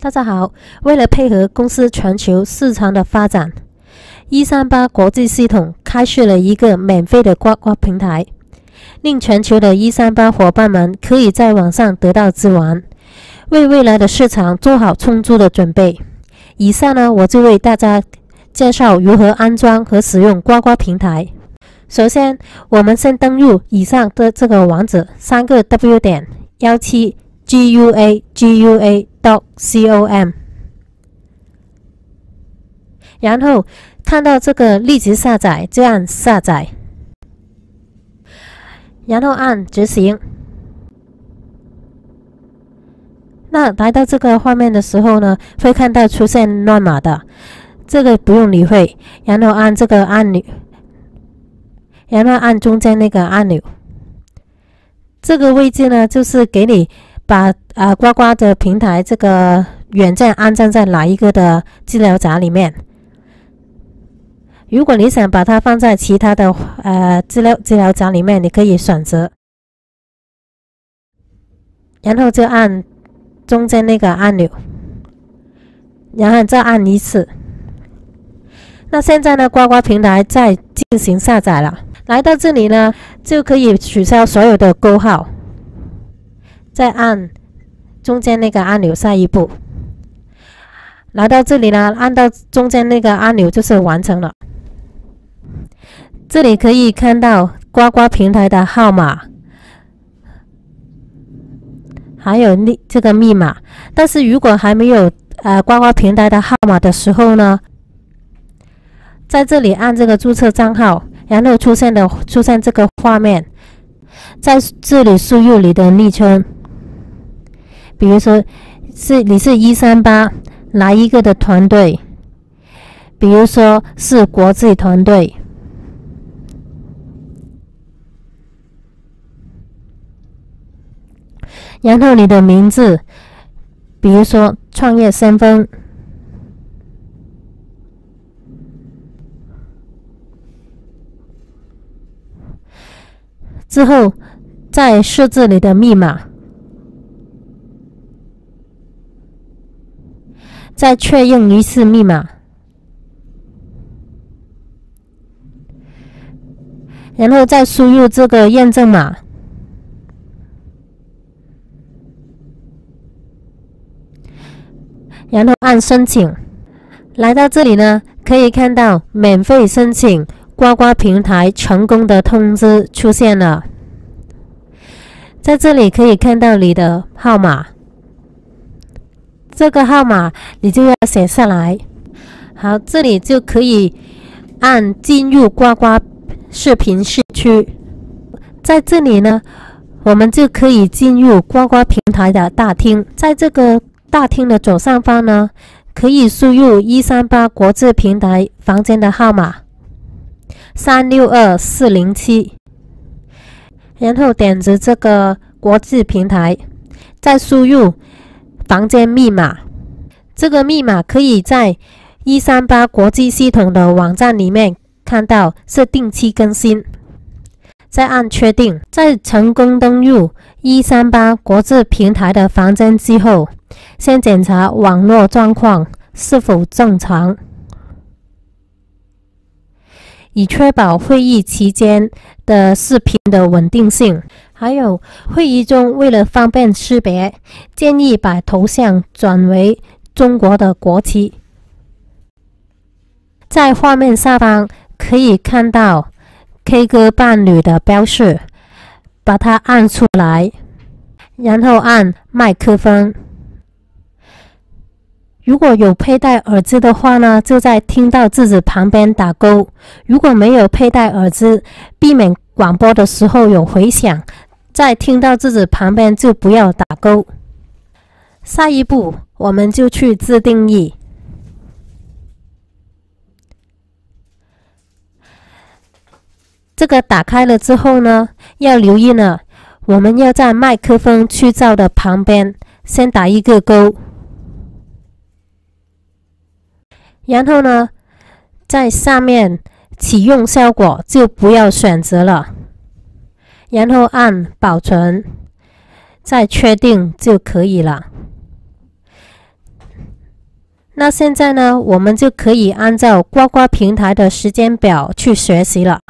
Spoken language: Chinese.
大家好，为了配合公司全球市场的发展，一三八国际系统开设了一个免费的呱呱平台，令全球的一三八伙伴们可以在网上得到资源，为未来的市场做好充足的准备。以下呢，我就为大家介绍如何安装和使用呱呱平台。首先，我们先登录以上的这个网址：三个 W 点幺七 G U A G U A。.com，然后看到这个立即下载，就按下载，然后按执行。那来到这个画面的时候呢，会看到出现乱码的，这个不用理会。然后按这个按钮，然后按中间那个按钮，这个位置呢，就是给你。把啊呱呱的平台这个软件安装在哪一个的资料夹里面？如果你想把它放在其他的呃资料资料夹里面，你可以选择，然后就按中间那个按钮，然后再按一次。那现在呢，呱呱平台在进行下载了。来到这里呢，就可以取消所有的勾号。再按中间那个按钮，下一步来到这里呢，按到中间那个按钮就是完成了。这里可以看到呱呱平台的号码，还有密这个密码。但是如果还没有呃呱呱平台的号码的时候呢，在这里按这个注册账号，然后出现的出现这个画面，在这里输入你的昵称。比如说，是你是一三八哪一个的团队？比如说是国际团队，然后你的名字，比如说创业先锋，之后再设置你的密码。再确认一次密码，然后再输入这个验证码，然后按申请。来到这里呢，可以看到免费申请呱呱平台成功的通知出现了。在这里可以看到你的号码。这个号码你就要写下来。好，这里就可以按进入呱呱视频社区。在这里呢，我们就可以进入呱呱平台的大厅。在这个大厅的左上方呢，可以输入一三八国际平台房间的号码三六二四零七，然后点击这个国际平台，再输入。房间密码，这个密码可以在一三八国际系统的网站里面看到，是定期更新。再按确定，在成功登入一三八国际平台的房间之后，先检查网络状况是否正常，以确保会议期间的视频的稳定性。还有会议中，为了方便识别，建议把头像转为中国的国旗。在画面下方可以看到 K 歌伴侣的标识，把它按出来，然后按麦克风。如果有佩戴耳机的话呢，就在听到自己旁边打勾；如果没有佩戴耳机，避免广播的时候有回响。在听到自己旁边就不要打勾。下一步，我们就去自定义。这个打开了之后呢，要留意呢，我们要在麦克风去噪的旁边先打一个勾，然后呢，在下面启用效果就不要选择了。然后按保存，再确定就可以了。那现在呢，我们就可以按照呱呱平台的时间表去学习了。